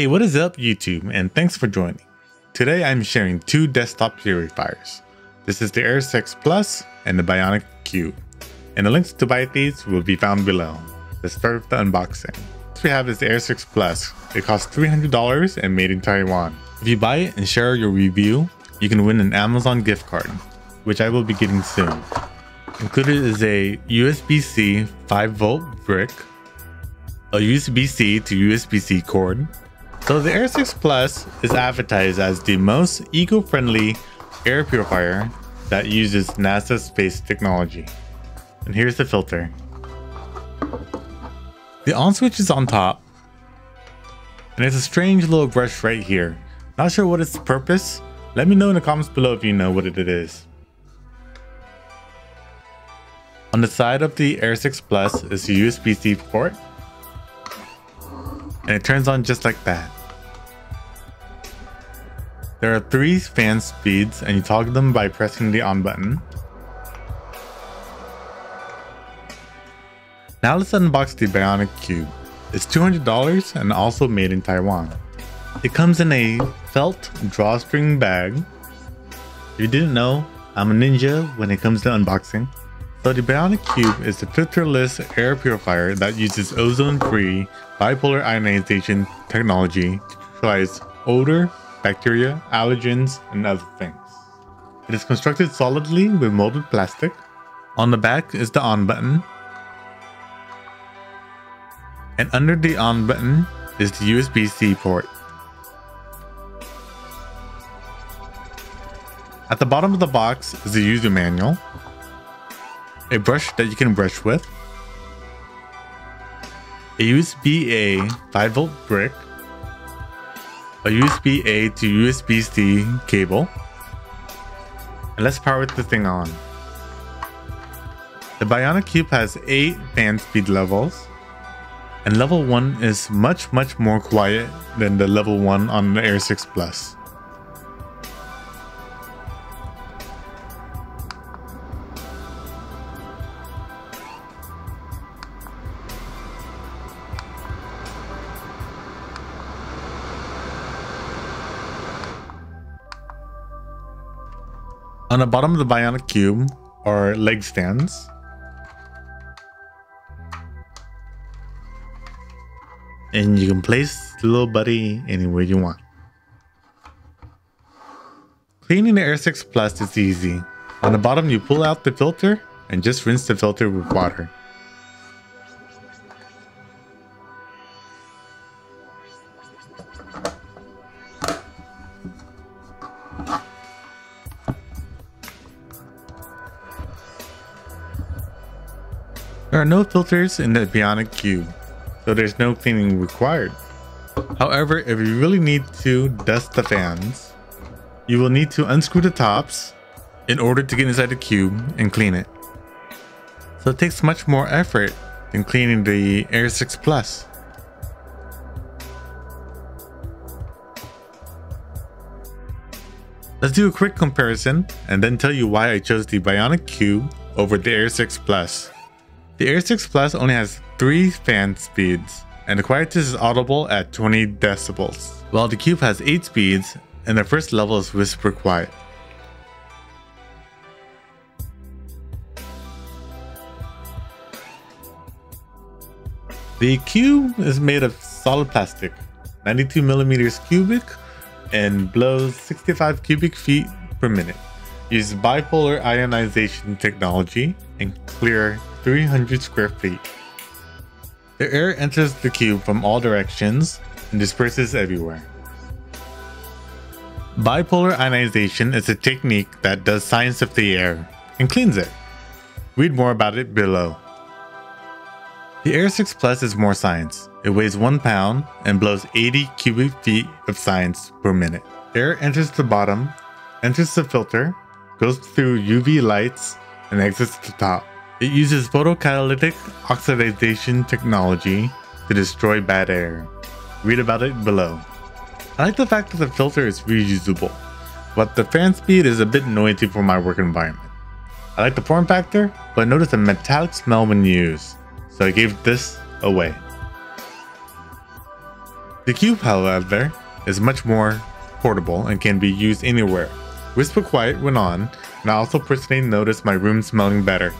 Hey, what is up YouTube and thanks for joining. Today I'm sharing two desktop purifiers. This is the Air 6 Plus and the Bionic Cube. And the links to buy these will be found below. Let's start with the unboxing. First we have is the Air 6 Plus. It costs $300 and made in Taiwan. If you buy it and share your review, you can win an Amazon gift card, which I will be getting soon. Included is a USB-C 5 volt brick, a USB-C to USB-C cord, so the Air 6 Plus is advertised as the most eco-friendly air purifier that uses NASA space technology. And here's the filter. The on switch is on top, and it's a strange little brush right here. Not sure what its purpose. Let me know in the comments below if you know what it is. On the side of the Air 6 Plus is a USB-C port, and it turns on just like that. There are three fan speeds and you toggle them by pressing the on button. Now let's unbox the Bionic Cube. It's $200 and also made in Taiwan. It comes in a felt drawstring bag. If you didn't know, I'm a ninja when it comes to unboxing. So the Bionic Cube is a filterless air purifier that uses ozone-free bipolar ionization technology to neutralize odor, bacteria, allergens, and other things. It is constructed solidly with molded plastic. On the back is the on button. And under the on button is the USB-C port. At the bottom of the box is the user manual, a brush that you can brush with, a USB-A 5 volt brick, a USB-A to USB-C cable. And let's power the thing on. The Bionic Cube has 8 fan speed levels. And level 1 is much much more quiet than the level 1 on the Air 6 Plus. On the bottom of the Bionic Cube are leg stands. And you can place the little buddy anywhere you want. Cleaning the Air 6 Plus is easy. On the bottom you pull out the filter and just rinse the filter with water. There are no filters in the Bionic Cube, so there's no cleaning required. However, if you really need to dust the fans, you will need to unscrew the tops in order to get inside the cube and clean it. So it takes much more effort than cleaning the Air 6 Plus. Let's do a quick comparison and then tell you why I chose the Bionic Cube over the Air 6 Plus. The Air 6 Plus only has 3 fan speeds, and the quietness is audible at 20 decibels, while the Cube has 8 speeds, and the first level is whisper quiet. The cube is made of solid plastic, 92 millimeters cubic, and blows 65 cubic feet per minute. Uses bipolar ionization technology and clear 300 square feet. The air enters the cube from all directions and disperses everywhere. Bipolar ionization is a technique that does science of the air and cleans it. Read more about it below. The Air 6 Plus is more science. It weighs 1 pound and blows 80 cubic feet of science per minute. Air enters the bottom, enters the filter, goes through UV lights, and exits the top. It uses photocatalytic oxidation technology to destroy bad air. Read about it below. I like the fact that the filter is reusable, but the fan speed is a bit noisy for my work environment. I like the form factor, but notice a metallic smell when used, so I gave this away. The Cube, however, is much more portable and can be used anywhere. Whisper Quiet went on, and I also personally noticed my room smelling better.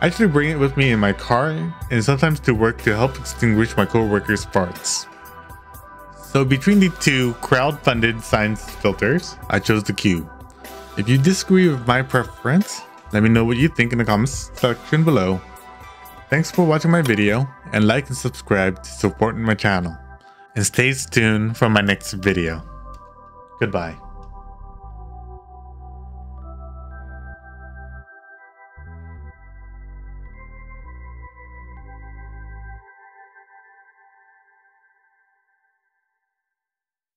I actually bring it with me in my car and sometimes to work to help extinguish my coworkers' farts. So between the two crowd-funded science filters, I chose the Cube. If you disagree with my preference, let me know what you think in the comments section below. Thanks for watching my video and like and subscribe to support my channel. And stay tuned for my next video. Goodbye.